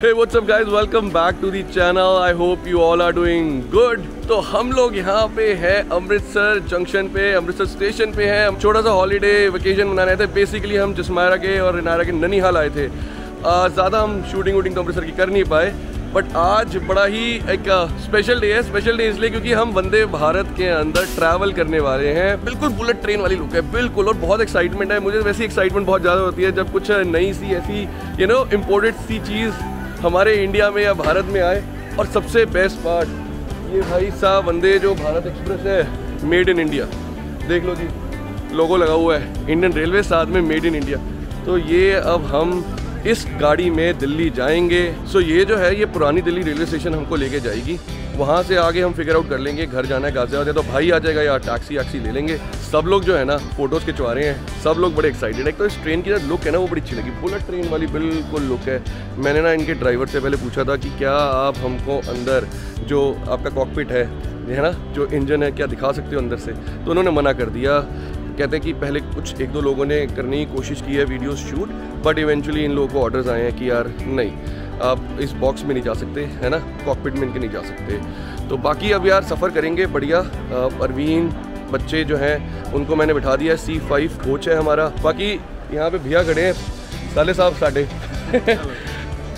Hey, what's up, guys? Welcome back to the channel. I hope you all are doing good. तो हम लोग यहाँ पे हैं, अमृतसर जंक्शन पे, अमृतसर स्टेशन पे हैं। हम छोटा सा हॉलीडे वेकेशन मनाने थे। बेसिकली हम जसमायरा के और नायरा के ननिहाल आए थे। ज़्यादा हम शूटिंग वूटिंग तो अमृतसर की कर नहीं पाए। बट आज बड़ा ही एक स्पेशल डे है। स्पेशल डे इसलिए क्योंकि हम वंदे भारत के अंदर ट्रैवल करने वाले हैं। बिल्कुल बुलेट ट्रेन वाली लुक है। बिल्कुल, और बहुत एक्साइटमेंट है। मुझे वैसी एक्साइटमेंट बहुत ज़्यादा होती है जब कुछ नई सी ऐसी यू नो इम्पोर्टेड सी चीज़ हमारे इंडिया में या भारत में आए और सबसे बेस्ट पार्ट ये भाई साहब वंदे जो भारत एक्सप्रेस है मेड इन इंडिया देख लो जी लोगो लगा हुआ है इंडियन रेलवे साथ में मेड इन इंडिया तो ये अब हम इस गाड़ी में दिल्ली जाएँगे। सो ये जो है, ये पुरानी दिल्ली रेलवे स्टेशन हमको लेके जाएगी। वहाँ से आगे हम फिगर आउट कर लेंगे, घर जाना है गाजियाबाद तो भाई आ जाएगा यार टैक्सी वैक्सी ले लेंगे। सब लोग जो है ना फ़ोटोज़ खिंचवा रहे हैं, सब लोग बड़े एक्साइटेड है। तो इस ट्रेन की लुक है ना, वो बड़ी अच्छी लगी। बुलेट ट्रेन वाली बिल्कुल लुक है। मैंने ना इनके ड्राइवर से पहले पूछा था कि क्या आप हमको अंदर जो आपका कॉकपिट है है ना, जो इंजन है, क्या दिखा सकते हो अंदर से? तो उन्होंने मना कर दिया। कहते हैं कि पहले कुछ एक दो लोगों ने करने की कोशिश की है वीडियोस शूट बट इवेंचुअली इन लोगों को ऑर्डर्स आए हैं कि यार नहीं, आप इस बॉक्स में नहीं जा सकते, है ना? कॉकपिट में इनके नहीं जा सकते। तो बाकी अब यार सफ़र करेंगे बढ़िया। परवीन बच्चे जो हैं, उनको मैंने बिठा दिया सी फाइव कोच है हमारा। बाकी यहाँ पे भैया खड़े हैं, साले साहब साढ़े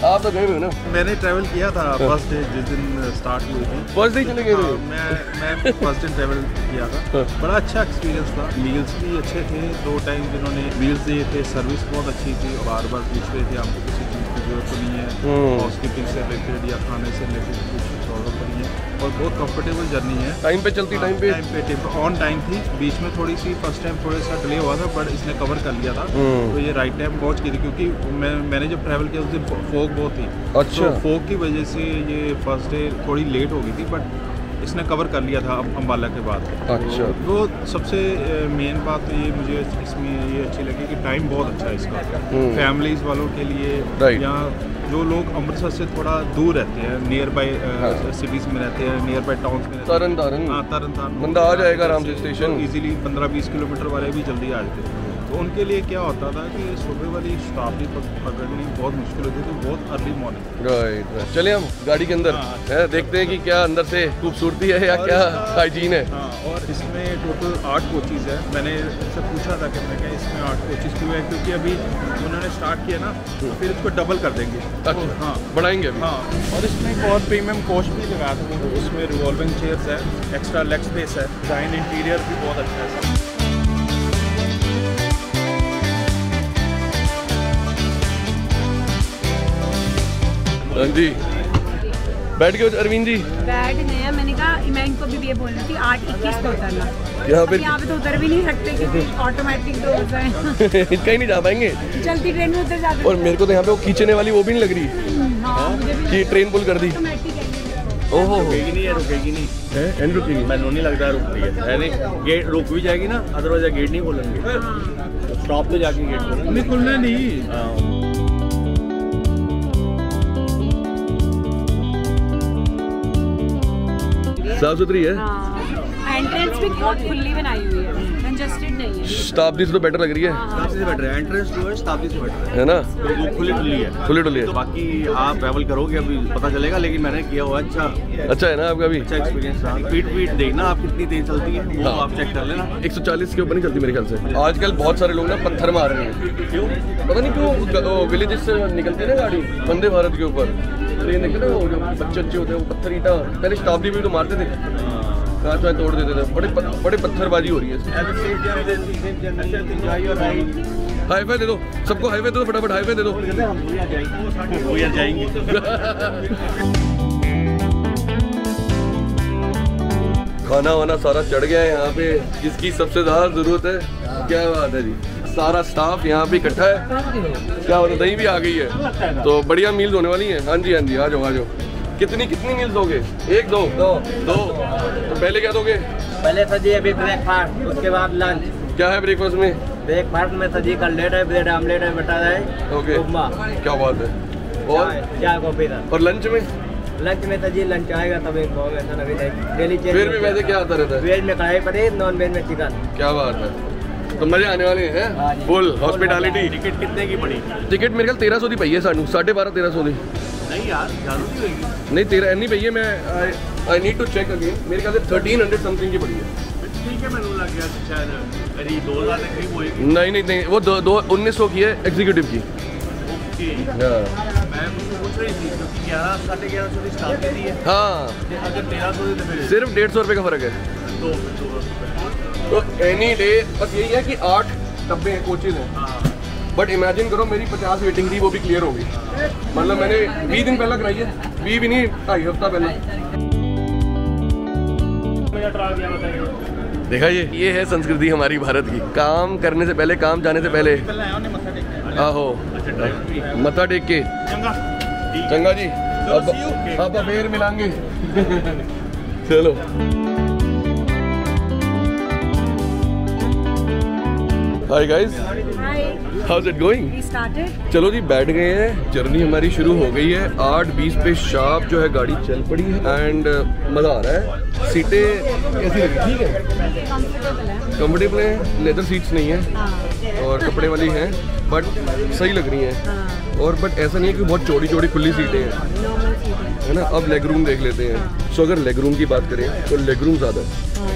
आप तो गए हुए ना? मैंने ट्रैवल किया था फ़र्स्ट डे जिस दिन स्टार्ट हुई थी। फ़र्स्ट डे चले गए हाँ, थे मैं मैं फ़र्स्ट डे ट्रैवल किया था। हाँ। बड़ा अच्छा एक्सपीरियंस था। मील्स भी अच्छे थे। दो टाइम जिन्होंने मील्स दिए थे सर्विस बहुत अच्छी थी। बार बार पूछ रहे थे आपको किसी चीज़ की ज़रूरत तो नहीं है? हम्म। हाउस कीपिंग से रिलेटेड या खाने से रिलेटेड प्रॉब्लम तो है और बहुत कंफर्टेबल जर्नी है। टाइम पे चलती टाइम पे। टाइम पे ऑन टाइम थी। बीच में थोड़ी सी फ़र्स्ट टाइम थोड़ा सा डिले हुआ था बट इसने कवर कर लिया था। हम्म। तो ये राइट टाइम पहुँच गई थी क्योंकि मैं मैंने जब ट्रैवल किया उस दिन फोक बहुत थी। अच्छा। तो फोक की वजह से ये फ़र्स्ट डे थोड़ी लेट हो गई थी बट इसने कवर कर लिया था अम- अम्बाला के बाद अच्छा। तो सबसे मेन बात तो ये मुझे इसमें ये अच्छी लगी कि टाइम बहुत अच्छा है इसका हम्म। फैमिलीज़ वालों के लिए या जो लोग अमृतसर से थोड़ा दूर रहते हैं नियर बाई हाँ। सिटीज़ में रहते हैं नियर बाई टाउन्स में रहते हैं तरन तारन हाँ तरन तारण बंदा आ जाएगा आराम से स्टेशन। इजीली पंद्रह बीस किलोमीटर वाले भी जल्दी आ जाते तो उनके लिए क्या होता था कि सुबह वाली शताब्दी पक- पकड़नी बहुत मुश्किल होती थी बहुत अर्ली मॉर्निंग राइट राइट चले हम गाड़ी के अंदर हाँ। है देखते हैं कि क्या अंदर से खूबसूरती है या क्या हाइजीन है। हाँ और इसमें टोटल आठ कोचिज है। मैंने इनसे पूछा था कि मैं क्या इसमें आठ कोचिज क्यों है? क्योंकि अभी उन्होंने स्टार्ट किया ना तो फिर इसको डबल कर देंगे। तो अच्छा हाँ। बढ़ाएँगे हाँ और इसमें एक और प्रीमियम कोच भी लगाया था उसमें रिवॉल्विंग चेयर्स है एक्स्ट्रा लेग स्पेस है डिज़ाइन इंटीरियर भी बहुत अच्छा है। हाँ जी। बैठ गए अरविंद जी। बैठ गए हैं। मैंने कहा मैं इनको भी ये बोल रही थी आठ इक्कीस उतरना। यहाँ पे यहाँ पे तो उतर भी नहीं सकते क्योंकि ऑटोमेटिक डोर्स हैं कहीं नहीं जा पाएँगे। चलती ट्रेन में उतर जाते और मेरे को तो यहाँ पे वो खींचने वाली वो भी नहीं लग रही। हाँ मुझे भी कि ट्रेन पुल कर दी। ऑटोमेटिक है। ओहो। रुकेगी नहीं है रुकेगी नहीं। है? एंड रुकेगी? ਮੈਨੂੰ नहीं लगता रुक रही है। है नहीं गेट रुक भी जाएगी ना अदरवाइज़ गेट नहीं खोलेंगे। स्टॉप पे जाके गेट खोलेंगे। नहीं खुलना नहीं। साफ़ सुथरी है? एंट्रेंस भी बहुत खुली बनाई हुई है। कंजस्टेड नहीं है। शताब्दी से तो बेटर लग रही है? शताब्दी से बेटर है। एंट्रेंस जो है शताब्दी से बेटर है। है ना? तो वो खुली खुली है। खुली डुली तो है बाकी आप ट्रैवल करोगे अभी पता चलेगा लेकिन मैंने किया हुआ अच्छा। अच्छा है ना आपका भी अच्छा एक्सपीरियंस रहा। पीट पीट देखना आप कितनी तेज चलती है वो हाँ। आप चेक कर लेना। 140 के ऊपर नहीं चलती मेरे ख्याल से। आजकल बहुत सारे लोग ना पत्थर मार रहे हैं। क्यों? पता नहीं क्यों विलेजेस से निकलती है ना गाड़ी? वंदे भारत के ऊपर। ट्रेन देखते ना वो जो बच्चे अच्छे होते हैं वो पत्थर ईटा पहले शताब्दी में भी तो मारते थे कांच वाँच तोड़ देते थे बड़े बड़े पत्थरबाजी हो रही है हाईवे दे दो सबको हाईवे दे दो फटाफट हाईवे दे दो वो यार जाएँगे खाना वाना सारा चढ़ गया है यहाँ पे जिसकी सबसे ज़्यादा ज़रूरत है क्या बात है जी सारा स्टाफ यहाँ पे इकट्ठा है। क्या होता दही भी आ गई है। तो बढ़िया मील्स होने वाली है। हाँ जी हाँ जी आ जाओ आ जाओ। कितनी कितनी मील्स दोगे? एक दो? दो। दो। तो पहले क्या दोगे? पहले सजी अभी ब्रेकफास्ट उसके बाद लंच क्या है ब्रेकफास्ट में? ब्रेकफास्ट में सजी कटलेट है ब्रेड आमलेट है बटा है। ओके क्या बात है। और? चाय चाय कॉफ़ी और लंच में? लंच में सजी लंच आएगा तब एक ऐसा डेली फिर भी वैसे क्या आता रहता है? वेज में कढ़ाई पनीर नॉन वेज में चिकन क्या बात है। तो मज़े आने वाले हैं हाँ? फुल हॉस्पिटैलिटी टिकट कितने की पड़ी? टिकट मेरे ख्याल तेरह सौ दी पई है सानू साढ़े बारह तेरह सौ दी। नहीं यार नहीं होगी नहीं तेरा नहीं मैं I need to check again मेरे ख्याल से थर्टीन हंड्रेड समथिंग की पड़ी है। ठीक है मैंने लग गया शायद करीब दो हज़ार के करीब होएगी नहीं नहीं नहीं वो दो, दो उन्नीस सौ की है एग्जीक्यूटिव की। हाँ। की की है हाँ। ते तेरह तो सिर्फ़ डेढ़ सौ रुपये का फ़र्क है। तो एनी डे बस यही है कि आठ डब्बे हैं कोचेज हैं। बट इमेजिन करो मेरी पचास वेटिंग थी वो भी क्लियर हो गई मतलब मैंने बीस दिन पहले कराई है बीस भी नहीं ढाई हफ़्ता पहले। देखा ये? ये है संस्कृति हमारी भारत की। काम करने से पहले काम जाने से पहले। आहो मत्था टेक के। चंगा जी अब अब फिर मिलांगे। चलो। Hi guys how it going. चलो जी बैठ गए हैं। जर्नी हमारी शुरू हो गई है। आठ बीस पे शार्प जो है गाड़ी चल पड़ी है एंड मज़ा आ रहा है। सीटें कैसी लगी? ठीक है? है. कंफर्टेबल है। लेदर सीट्स नहीं है। हाँ. और कपड़े वाली हैं बट सही लग रही हैं। हाँ. और बट ऐसा नहीं है कि बहुत चौड़ी चौड़ी खुली सीटें हैं। है. है ना? अब लेग रूम देख लेते हैं। सो अगर लेग रूम की बात करें तो लेग रूम ज़्यादा है।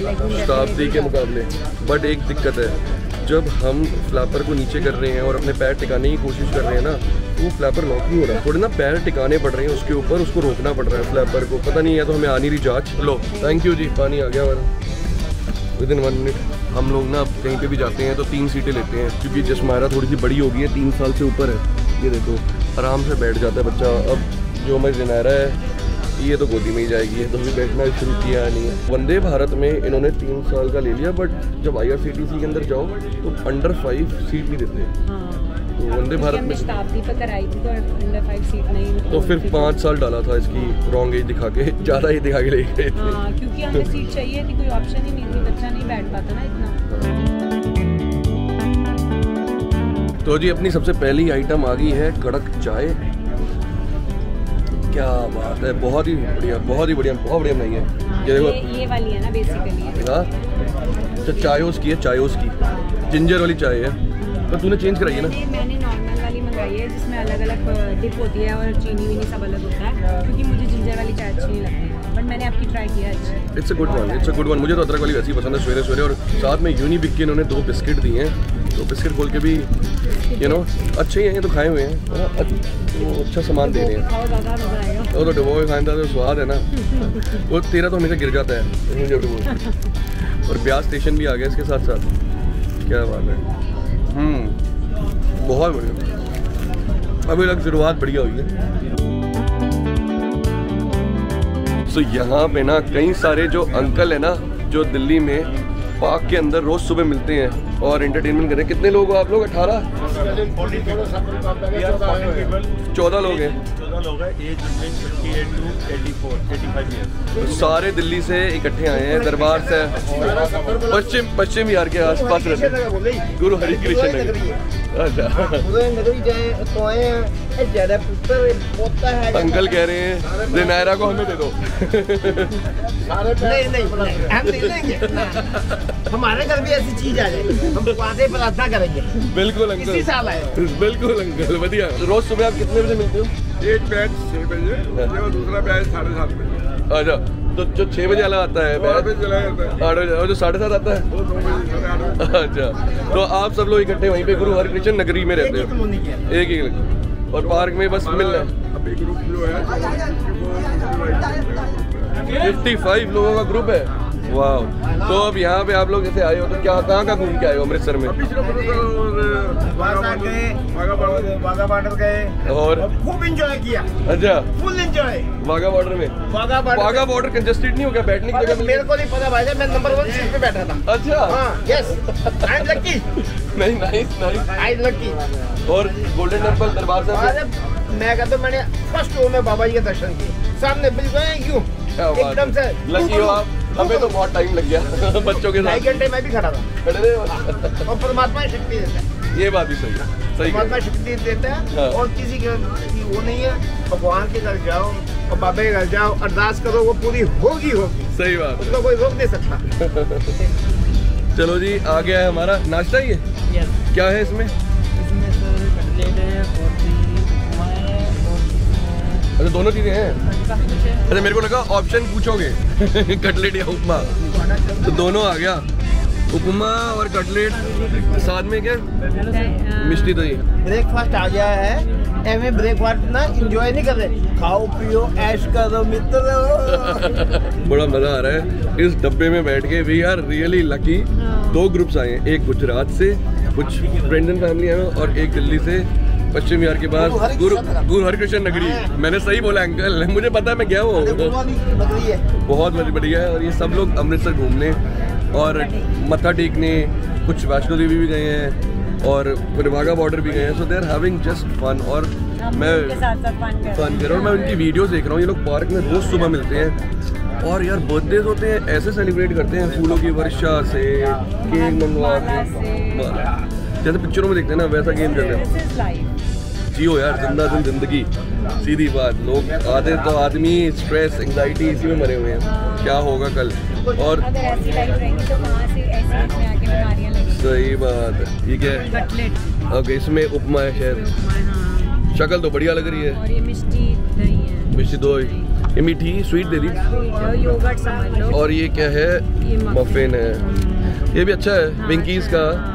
हाँ, शताब्दी के मुकाबले। बट एक दिक्कत है। जब हम फ्लैपर को नीचे कर रहे हैं और अपने पैर टिकाने की कोशिश कर रहे हैं ना तो वो फ्लैपर लॉक नहीं हो रहा। थोड़े ना पैर टिकाने पड़ रहे हैं उसके ऊपर, उसको रोकना पड़ रहा है फ्लैपर को। पता नहीं है तो हमें आ नहीं रही जाँच। लो थैंक यू जी, पानी आ गया हमारा। विद इन वन मिनट हम लोग ना कहीं पे भी जाते हैं तो तीन सीटें लेते हैं, क्योंकि जसमारा थोड़ी सी बड़ी हो गई है तीन साल से ऊपर है। ये देखो, आराम से बैठ जाता है बच्चा। अब जो हमारी जनारा है ये तो गोदी में ही जाएगी ये तो अभी बैठना शुरू किया नहीं है। वंदे भारत में इन्होंने तीन साल का ले लिया बट जब आई के अंदर जाओ तो अंडर फाइव सीट नहीं देते हाँ. तो वंदे भारत में शताब्दी पर कराई थी तो अंडर फाइव सीट नहीं तो फिर पाँच साल डाला था इसकी रॉन्ग एज दिखा के ज़्यादा ही दिखा के ले गए। हाँ क्योंकि हमें सीट चाहिए थी कोई ऑप्शन ही नहीं थी बच्चा नहीं बैठ पाता ना इतना। तो जी अपनी सबसे पहली आइटम आ गई है कड़क चाय। क्या बात है बहुत ही बढ़िया बहुत ही बढ़िया बहुत बढ़िया बनाई है। हाँ, ये ये देखो। ये वाली है ना बेसिकली हाँ। तो चायोस की है चायोस की जिंजर वाली चाय है। तो तूने चेंज कराई है ना। मैंने नॉर्मल वाली मंगाई है जिसमें अलग अलग डिप होती है और चीनी वीनी सब अलग होता है क्योंकि मुझे जिंजर वाली चाय अच्छी नहीं लगती बट मैंने आपकी ट्राई किया it's a good one it's a good one मुझे तो अदरक वाली वैसी पसंद है सवेरे सवेरे और साथ में यूनी बिक के इन्होंने दो बिस्किट दिए हैं। तो बिस्किट खोल के भी यू नो अच्छे ही हैं, ये तो खाए हुए हैं? वो अच्छा सामान दे रहे हैं। वो तो डबो खाने जो स्वाद है ना। वो तेरा तो हमेशा गिर जाता है जब डुबो और ब्यास स्टेशन भी आ गया इसके साथ साथ। क्या बात है। हम्म बहुत बढ़िया। अभी तक शुरुआत बढ़िया हुई है। तो यहाँ पे ना, कई सारे जो अंकल है ना, जो दिल्ली में, पार्क के अंदर रोज सुबह मिलते हैं। और इंटरटेनमेंट करें कितने लोग हो आप लोग? अठारह? चौदह लोग हैं। हैं। तो सारे दिल्ली से इकट्ठे आए हैं दरबार से। पश्चिम पश्चिम बिहार के आसपास रहते गुरु हरी कृष्ण नगर। अच्छा तो आए हैं ज़्यादा पुत्र है अंकल कह रहे हैं दिनायरा को हमें दे दो। नहीं नहीं हम नहीं लेंगे हमारे घर भी ऐसी चीज़ आ जाएगी। हम वादे प्रार्थना करेंगे। बिल्कुल इसी अंकल साल आए। बिल्कुल अंकल बढ़िया। रोज सुबह आप कितने बजे मिलते हो? एक बैच छह बजे और दूसरा बैच साढ़े सात बजे। अच्छा तो जो छह बजे वाला आता है दो बजे बैच चला जाता है। आठ बजे और जो साढ़े सात आता है? अच्छा तो आप सब लोग इकट्ठे वहीं पे गुरु हरिकृष्ण नगरी में रहते एक हो एक ही और पार्क में बस मिल रहा है। अभी ग्रुप जो है फिफ्टी फाइव लोगों का ग्रुप है। वाह तो अब यहाँ पे आप लोग जैसे आए हो तो क्या कहाँ का घूम के आए हो अमृतसर में? वाघा बॉर्डर गए। और? खूब एंजॉय किया। अच्छा। फुल एंजॉय वाघा बॉर्डर में? वाघा बॉर्डर बॉर्डर कंजेस्टेड नहीं हो गया? बैठने की जगह मेरे को नहीं पता भाई मैं नंबर वन सीट पे बैठा था। अच्छा। हाँ यस आई एम लकी नहीं नाइस नाइस आई लकी और गोल्डन टेंपल दरबार साहब मैं कहता हूँ मैंने फ़र्स्ट रो में बाबा जी के दर्शन किए। सामने बिल्कुल यूँ एकदम से लकी हो आप। हमें तो बहुत टाइम लग गया। बच्चों के साथ। घंटे मैं भी खड़ा था। खड़े रहे और परमात्मा ही शक्ति देता है। ये बात भी सही है। सही परमात्मा शक्ति देता है हाँ। और किसी के की वो नहीं है। भगवान के घर जाओ और बाबा के घर जाओ अरदास करो वो पूरी होगी होगी। सही बात। उसको कोई रोक नहीं सकता। चलो जी आ गया है हमारा नाश्ता ही है क्या है इसमें? दोनों चीज़ें हैं। अच्छा मेरे को लगा ऑप्शन पूछोगे। कटलेट या उपमा। तो दोनों आ गया। उपमा और कटलेट साथ में क्या? मिष्टी दही। ब्रेकफास्ट आ गया है। एमे ब्रेकफास्ट ना एंजॉय नहीं कर रहे। खाओ पियो ऐश करो मित्र। बड़ा मज़ा आ रहा है। इस डब्बे में बैठ के वी आर रियली लकी दो ग्रुप्स आए हैं। एक गुजरात से कुछ फ्रेंड्स एंड फैमिली आए हैं और एक दिल्ली से। पश्चिम बिहार के पास गुरु गुरु हरिकृष्ण। नगरी। मैंने सही बोला अंकल? मुझे पता है मैं गया हूँ। बहुत बड़ी बढ़िया है और ये सब लोग अमृतसर घूमने और मत्था टेकने कुछ वैष्णो देवी भी गए हैं और वाघा बॉर्डर भी गए हैं। So they are having just fun और मैं फन कर हूँ। मैं उनकी वीडियोस देख रहा हूँ। ये लोग पार्क में रोज सुबह मिलते हैं और यार बर्थडे होते हैं ऐसे सेलिब्रेट करते हैं फूलों की वर्षा से केक मंगवा के। जैसे पिक्चरों में देखते हैं ना वैसा गेम चल रहा है। जियो यार ज़िंदा दिन ज़िंदगी। सीधी बात लोग आधे तो आदमी स्ट्रेस एंजाइटी इसी में मरे हुए हैं। क्या होगा कल? और अगर ऐसी लाइफ रहेगी तो से ऐसी में आके बीमारियाँ सही बात है। ये है ओके इसमें उपमा है शायद। हाँ शक्ल तो बढ़िया लग रही है। और ये मिष्टी दही है। मिर्ची दो। ये मीठी स्वीट दे दी। और लो। और ये क्या है? मफिन है। ये भी अच्छा है हाँ, विंकीज अच्छा, का।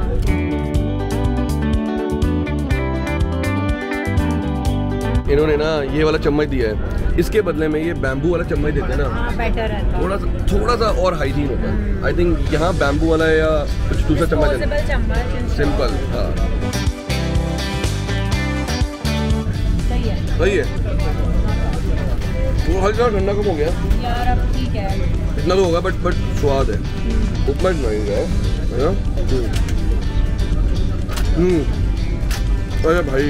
इन्होंने ना ये वाला चम्मच दिया है। इसके बदले में ये बैम्बू वाला चम्मच देते हैं ना। हाँ बेटर है थोड़ा सा थोड़ा सा और हाइजीन होता है। आई थिंक यहाँ बैम्बू वाला या कुछ दूसरा चम्मच है। सिंपल हाँ। सही है। वो हल्का ठंडा कम हो गया। यार अब ठीक है। इतना तो होगा बट बट स्वाद है। उपमा नहीं है है ना? हम्म। अरे भाई।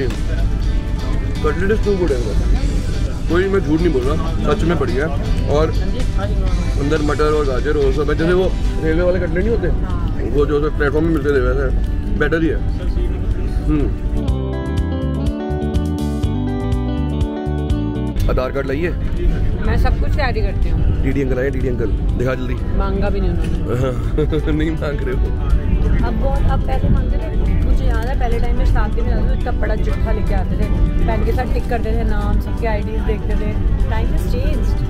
कटलेट इज़ टू गुड है कोई मैं झूठ नहीं बोल रहा सच में बढ़िया है। और अंदर मटर और गाजर और सब जैसे वो रेलवे वाले कटलेट नहीं होते वो जो प्लेटफॉर्म में मिलते थे वैसे बेटर ही है। हम्म। आधार कार्ड लाइए। मैं सब कुछ तैयारी करती हूँ। डीडी अंकल आए डीडी अंकल। दिखा जल्दी। मांगा भी नहीं उन्होंने। नहीं मांग रहे हो। अब बहुत अब पहले मांगते थे। याद है पहले टाइम में शादी में जाते थे इतना बड़ा चिट्ठा लेके आते थे। पेन के साथ टिक करते थे नाम सबके आईडीज देखते थे। टाइम इज़ चेंज्ड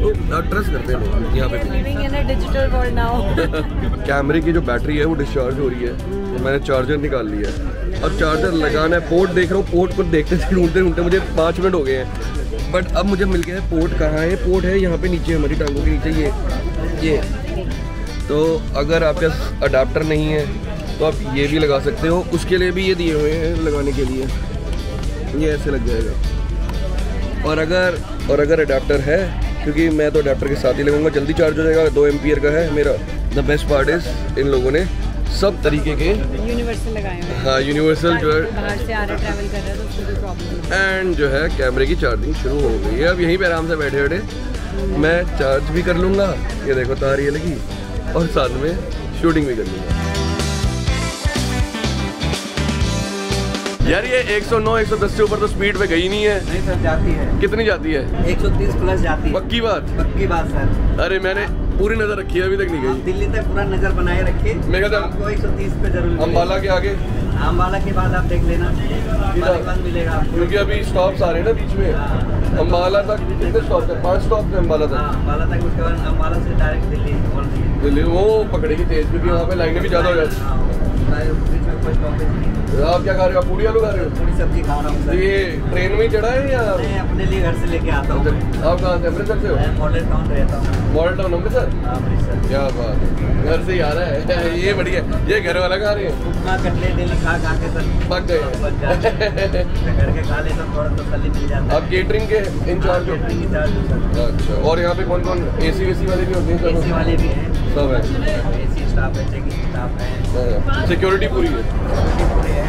तो ट्रस्ट करते हैं यहाँ पे living in a digital world now कैमरे की जो बैटरी है वो डिस्चार्ज हो रही है। तो मैंने चार्जर निकाल लिया है। अब चार्जर लगाना है पोर्ट देख रहा हूँ पोर्ट को देखते ढूंढते ढूंढते मुझे पाँच मिनट हो गए हैं। बट अब मुझे मिल गया है पोर्ट कहाँ है पोर्ट है? यहाँ पे नीचे हमारी टांगों के नीचे ये ये। तो अगर आपके पास अडाप्टर नहीं है तो आप ये भी लगा सकते हो। उसके लिए भी ये दिए हुए हैं लगाने के लिए। ये ऐसे लग जाएगा। और अगर और अगर अडाप्टर है क्योंकि मैं तो अडाप्टर के साथ ही लगूँगा जल्दी चार्ज हो जाएगा दो एम का है मेरा। द बेस्ट पार्ट इज़ इन लोगों ने सब तरीके के यूनिवर्सल लगाए हाँ। यूनिवर्सल जो है बाहर से आ रहा ट्रैवल कर रहा है तो कोई प्रॉब्लम एंड जो है कैमरे की चार्जिंग शुरू हो गई है। अब यहीं पे आराम से बैठे बैठे मैं चार्ज भी कर लूँगा। ये देखो तार ये लगी। और साथ में शूटिंग भी कर लूँगा। यार ये 109 110 से ऊपर तो स्पीड पे गई नहीं है नहीं सर जाती है कितनी जाती है 130 प्लस जाती है पक्की बात पक्की बात सर अरे मैंने पूरी नज़र रखी है अभी तक नहीं गई दिल्ली तक पूरा नज़र बनाए रखिए मैं कहता हूँ- आपको 130 पे ज़रूर अम्बाला के आगे अम्बाला के बाद आप देख लेना मिलेगा क्योंकि अभी स्टॉप्स आ रहे हैं ना बीच में अम्बाला तक कितने स्टॉप है पाँच स्टॉप है अम्बाला हाँ तक अम्बाला तक उसके बाद अम्बाला से डायरेक्ट दिल्ली। दिल्ली वो पकड़ेगी तेज क्योंकि वहाँ पे लाइनें भी ज़्यादा हो जाती हाँ, आप क्या खा रहे हो? पूड़ी आलू खा रहे हो? पूरी सब्ज़ी खा रहा हूँ। ये ट्रेन में चढ़ा है या मैं अपने लिए घर से लेके आता हूँ। आप कहाँ से अमृतसर से हो? मैं मॉडल टाउन रहता हूँ। Model Town Amritsar? हाँ, अमृतसर। क्या बात घर से ही आ रहा है। ये बढ़िया। ये घर वाला खा रहे हैं? उपमा कटले डेली खा खा के सर पक गए। घर के खा ले तो थोड़ा तसल्ली मिल जाता आप केटरिंग के इंचार्ज हो? हूँ अच्छा और यहाँ पे कौन कौन ए सी वे सी वाले भी होते हैं सब वाले भी हैं। सब है। एसी स्टाफ है चेकिंग स्टाफ है। सिक्योरिटी पूरी है।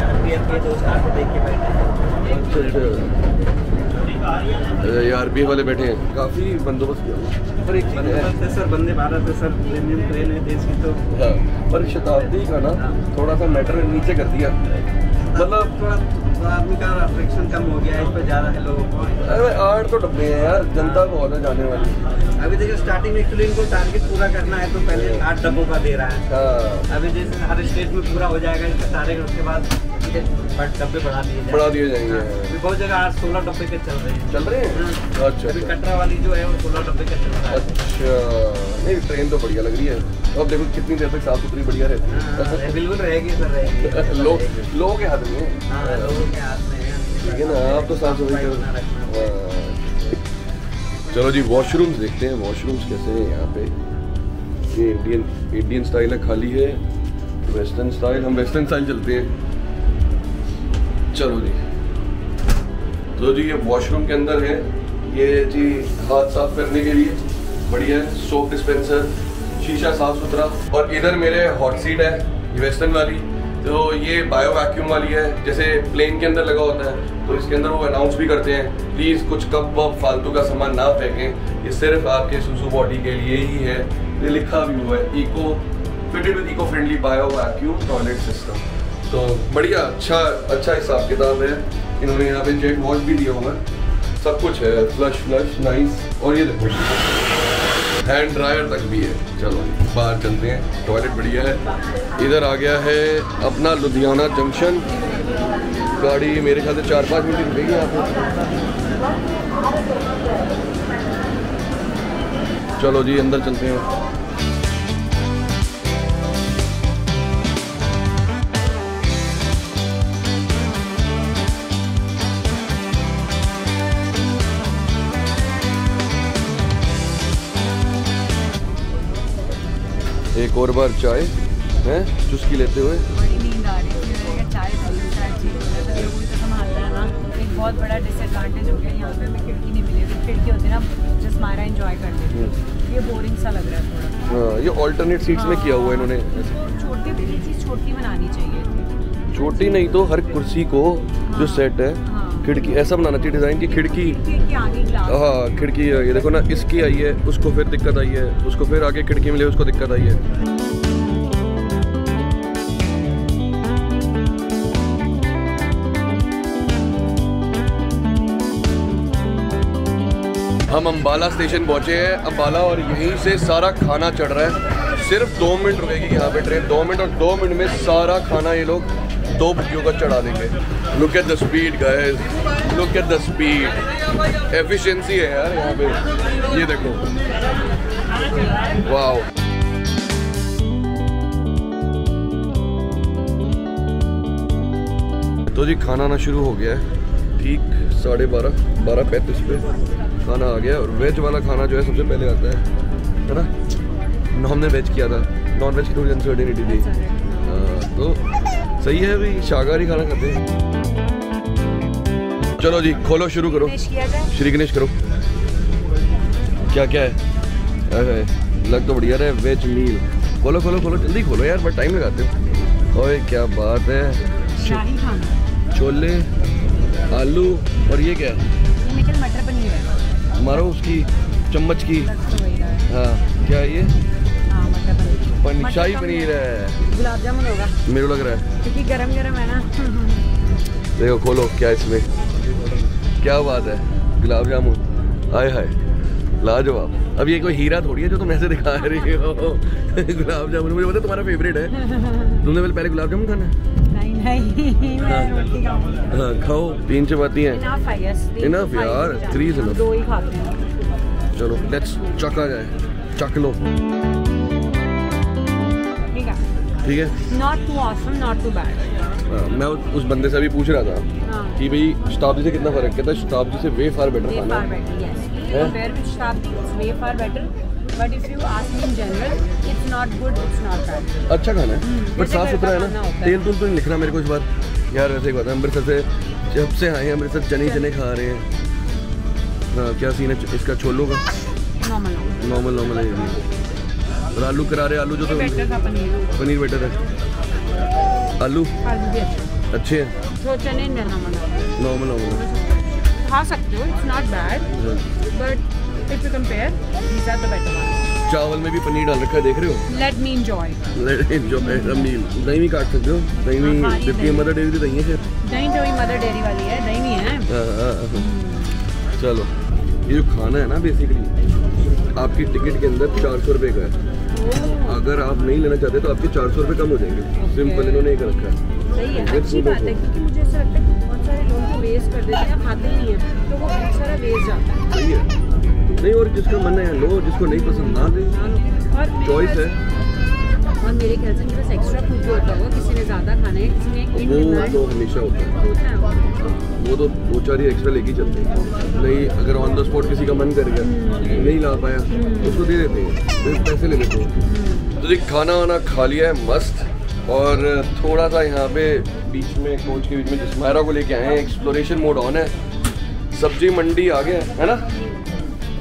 ये आरपीएफ वाले बैठे हैं। काफ़ी बंदोबस्त किया। पर एक है बंदोबस्त है सर वंदे भारत है सर प्रीमियम ट्रेन है देश की तो। हाँ, पर शताब्दी का ना थोड़ा सा मैटर नीचे कर दिया। मतलब थोड़ा आदमी का अट्रैक्शन कम हो गया है इस पर ज़्यादा है लोगों को। अरे आठ तो डब्बे हैं यार जनता बहुत है जाने वाली। अभी देखिए स्टार्टिंग में एक्चुअली इनको टारगेट पूरा करना है तो पहले आठ डब्बों का दे रहा है। हाँ। अभी जैसे हर स्टेट में पूरा हो जाएगा इसका टारगेट उसके बाद डब्बे बढ़ा दिए जाएँगे। बढ़ा दिए जाएँगे। अभी बहुत जगह आज सोलह डब्बे के चल रहे हैं। चल रहे हैं? हाँ। अच्छा अभी अच्छा। कटरा वाली जो है वो सोलह डब्बे का चल रहा है। अच्छा नहीं ट्रेन तो बढ़िया लग रही है। अब देखो कितनी देर तक साफ़ सुथरी बढ़िया रहती हाँ, है बिल्कुल रहेगी सर रहेगी। लोग लोगों के हाथ में है। हाँ लोगों के हाथ में ठीक है ना आप तो साफ़ सफ़ाई चलो जी वॉशरूम्स देखते हैं वॉशरूम्स कैसे हैं यहाँ पे। ये इंडियन इंडियन स्टाइल है, खाली है वेस्टर्न स्टाइल हम वेस्टर्न स्टाइल चलते हैं। चलो जी। तो जी, ये वॉशरूम के अंदर है। ये जी, हाथ साफ़ करने के लिए बढ़िया है सोप डिस्पेंसर शीशा साफ़ सुथरा। और इधर मेरे हॉट सीट है वेस्टर्न वाली। तो ये बायो वैक्यूम वाली है, जैसे प्लेन के अंदर लगा होता है तो इसके अंदर वो अनाउंस भी करते हैं प्लीज़ कुछ कप वप फालतू का सामान ना फेंकें, ये सिर्फ़ आपके सुसु बॉडी के लिए ही है। ये लिखा भी हुआ है eco fitted with eco friendly bio vacuum toilet system तो बढ़िया अच्छा अच्छा हिसाब किताब है। इन्होंने यहाँ पे जेट वॉश भी दिया हुआ है। सब कुछ है फ्लश फ्लश नाइस और ये देखो। हैंड ड्रायर तक भी है। चलो, बाहर चलते हैं। टॉयलेट बढ़िया है। इधर आ गया है अपना लुधियाना जंक्शन गाड़ी मेरे ख्याल से चार पाँच मिनट रुकेगी आप चलो जी, अंदर चलते हैं। एक और बार चाय है? चुस्की लेते हुए। है तो है बहुत बड़ा डिसएडवांटेज हो गया यहाँ पे हमें खिड़की नहीं मिली खिड़की होती ना जस्ट मारा एंजॉय करते थे। ये बोरिंग सा लग रहा है थोड़ा। हाँ, ये ऑल्टरनेट सीट्स में किया हुआ है इन्होंने तो छोटी भी चीज़ छोटी बनानी चाहिए। छोटी नहीं तो हर कुर्सी को जो सेट है हाँ। खिड़की ऐसा बनाना चाहिए डिज़ाइन की खिड़की। हाँ खिड़की ये देखो ना इसकी आई है उसको फिर दिक्कत आई है उसको फिर आगे खिड़की मिले उसको दिक्कत आई है। हम अम्बाला स्टेशन पहुँचे हैं अम्बाला और यहीं से सारा खाना चढ़ रहा है। सिर्फ़ दो मिनट रुकेगी यहाँ पे ट्रेन दो मिनट और दो मिनट में सारा खाना ये लोग दो भुजियों का चढ़ा देंगे। Look at the speed guys look at the speed efficiency है यार यहाँ पे। ये देखो। वाओ तो जी खाना आना शुरू हो गया है। ठीक साढ़े बारह बारह पैंतीस पे खाना आ गया और वेज वाला खाना जो है सबसे पहले आता है। है ना? हमने वेज किया था। नॉन वेज की थोड़ी अनसर्टेनिटी थी। हाँ, तो सही है अभी शाकाहारी खाना खाते हैं। चलो जी खोलो शुरू करो। श्री गणेश करो। क्या क्या है? अरे लग तो बढ़िया रहा है वेज मील। खोलो खोलो खोलो जल्दी खोलो यार बट टाइम लगाते हो। ओए क्या बात है। शाही खाना। छोले आलू और ये क्या है? मटर पनीर है। मारो उसकी चम्मच की। तो है। हाँ क्या ये? हाँ पन, शाही का पनीर है। गुलाब जामुन होगा। मेरे को लग रहा है। क्योंकि गरम गरम है ना। देखो खोलो क्या इसमें। क्या बात है गुलाब जामुन। हाय हाय लाजवाब। अब ये कोई हीरा थोड़ी है जो तुम ऐसे दिखा रही हो। गुलाब जामुन मुझे पता तुम्हारा फेवरेट है। तुमने पहले पहले गुलाब जामुन खाना है? नहीं नहीं मैं रोटी हाँ। खाओ तीन चपाती हैं। इनफ है यार, ही। खाते हैं चलो लेट्स चखा जाए। चख लो। है ठीक है? Not too awesome not too bad मैं उस बंदे से अभी पूछ रहा था हाँ। कि भाई शताब्दी से कितना फ़र्क कहता है शताब्दी से वे फार बेटर खाना better yes. Yeah. compared with Shtabdi it's way far better. But if you ask me in general it's not good it's not bad. अच्छा खाना है। बट साफ़ सुथरा है ना? तेल तुल तो नहीं लिखना मेरे को इस बार। यार वैसे एक बात है अमृतसर से जब से आए हैं अमृतसर चने चने खा रहे हैं। हाँ क्या सीन है? इसका छोलों का? Normal नॉर्मल नॉर्मल है ये भी। और आलू करारे आलू जो तो पनीर। पनीर बेटर है। आलू? भी अच्छा। हैं? तो चने नॉर्मल नॉर्मल खा सकते हो not bad but if you compare these are the better ones. चावल में भी पनीर डाल रखा है देख रहे हो? लेट let me enjoy जो मील दही भी काट सकते हो। दही हाँ, भी दही। मदर डेयरी की दही है फिर दही तो ही मदर डेयरी वाली है दही है। हाँ, हाँ, हाँ। चलो ये जो खाना है ना बेसिकली आपकी टिकट के अंदर चार सौ रुपये का है। अगर आप नहीं लेना चाहते तो आपके चार सौ रुपये कम हो जाएँगे। सिंपल इन्होंने एक रखा है। सही है। अच्छी बात है क्योंकि मुझे ऐसा लगता है कि बहुत सारे लोग तो वेस्ट कर देते हैं खाते नहीं है तो वो बहुत सारा वेस्ट जाता है। सही है। नहीं और जिसका मन है लो जिसको नहीं पसंद ना दे चॉइस है। और मेरे ख्याल से एक्स्ट्रा फ़ूड भी होता होगा किसी ने ज़्यादा खाना है किसी ने इन वो तो हमेशा होता है। वो तो दो चार ही एक्स्ट्रा लेके चलते हैं। नहीं अगर ऑन द स्पॉट किसी का मन कर गया नहीं ला पाया तो उसको दे देते हैं। फिर पैसे ले लेते हैं। तो जी खाना वाना खा लिया है मस्त। और थोड़ा सा यहाँ पे बीच में कोच के बीच में जसमायरा को लेके आए हैं। एक्सप्लोरेशन मोड ऑन है। सब्ज़ी मंडी आ गया है ना?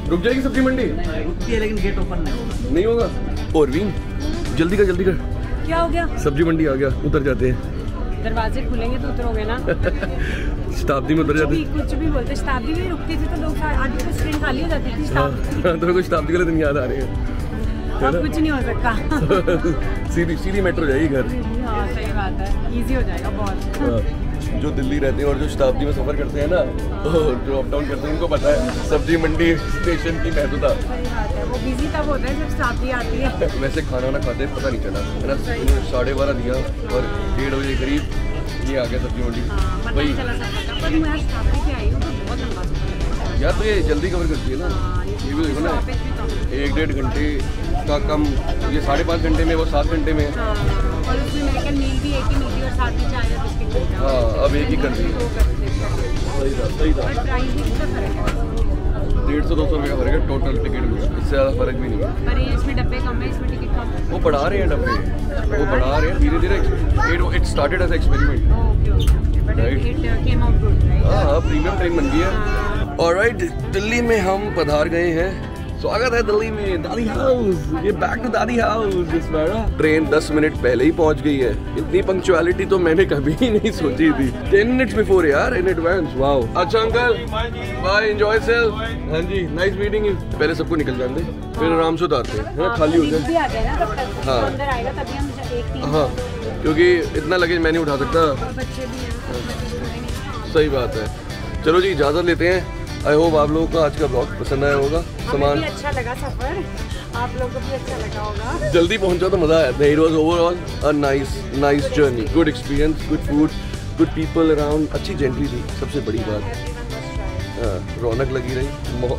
रुक जाएगी सब्ज़ी मंडी? रुकती है लेकिन गेट ओपन नहीं होगा। नहीं होगा? और भी? जल्दी कर जल्दी कर। क्या हो गया? सब्ज़ी मंडी आ गया उतर जाते हैं। दरवाजे खुलेंगे तो उतरोगे ना? शताब्दी में उतर जाते भी हैं। कुछ भी बोलते शताब्दी में रुकती थी तो लोग आधी तो स्क्रीन खाली हो जाती थी शताब्दी। हाँ, तो कुछ शताब्दी वाले दिन याद आ रहे हैं। अब कुछ नहीं हो सकता। सीधी सीधी मेट्रो जाएगी घर। हाँ सही बात है इजी हो जाएगा बहुत। हाँ, जो दिल्ली रहते हैं और जो शताब्दी में सफ़र करते हैं ना तो जो अप डाउन करते हैं उनको पता है सब्ज़ी मंडी स्टेशन की महत्वता सही बात है वो बिज़ी तब होता है जब शताब्दी आती है। वैसे खाना वाना खाते हैं पता नहीं चला। है ना? साढ़े बारह दिया और डेढ़ बजे करीब ये आ गया सब्ज़ी मंडी। हाँ पता भाई नहीं चला सफ़र का पर मैं शताब्दी पे आई हूँ तो यार तो ये जल्दी कवर करती है ना। हाँ, ये भी देखो ना। एक डेढ़ घंटे का कम ये साढ़े पाँच घंटे में वो सात घंटे में। हाँ। और उसमें मील भी एक ही मिलती है और साथ में चाय या बिस्किट हाँ अब एक ही कर दी दो कर देते हैं। सही था सही था। और प्राइस भी कितना फ़र्क है? डेढ़ सौ दो सौ रुपये का फ़र्क है टोटल टिकट में। इससे ज़्यादा फ़र्क भी नहीं है। पर ये इसमें डब्बे कम है इसमें टिकट कम है। वो बढ़ा रहे हैं डब्बे। वो बढ़ा रहे हैं धीरे धीरे। It started as experiment okay okay but it came out good right हाँ हाँ प्रीमियम ट्रेन बन गई है। हाँ। ऑलराइट दिल्ली में हम पधार गए हैं। स्वागत है दिल्ली में दादी हाउस ये बैक टू दादी हाउस इस बार ट्रेन 10 मिनट पहले ही पहुँच गई है। इतनी पंक्चुअलिटी तो मैंने कभी ही नहीं सोची थी। 10 मिनट्स बिफोर यार इन एडवांस वाओ अच्छा अंकल बाय एंजॉय सेल्फ हाँ जी नाइस मीटिंग यू पहले सबको निकल जाने फिर आराम से उतारते हैं। है खाली हो जाए। हाँ। अंदर आएगा तभी हम एक तीन हाँ क्योंकि इतना लगेज मैं नहीं उठा सकता। बच्चे भी हैं। सही बात है। चलो जी इजाज़त लेते हैं। आई होप आप लोगों को आज का ब्लॉग पसंद आया होगा। सामान भी अच्छा लगा सफ़र। आप लोगों को भी अच्छा लगा होगा। जल्दी पहुँचा तो मज़ा आया। It was overall a nice nice journey good experience good food good people around अच्छी जेंटली थी सबसे बड़ी बात। हाँ, रौनक लगी रही।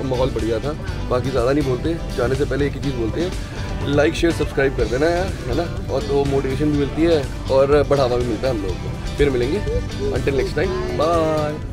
माहौल बढ़िया था। बाकी ज़्यादा नहीं बोलते। जाने से पहले एक ही चीज़ बोलते हैं। लाइक शेयर सब्सक्राइब कर देना यार है ना? और तो मोटिवेशन भी मिलती है और बढ़ावा भी मिलता है हम लोगों को। फिर मिलेंगे। Until next time bye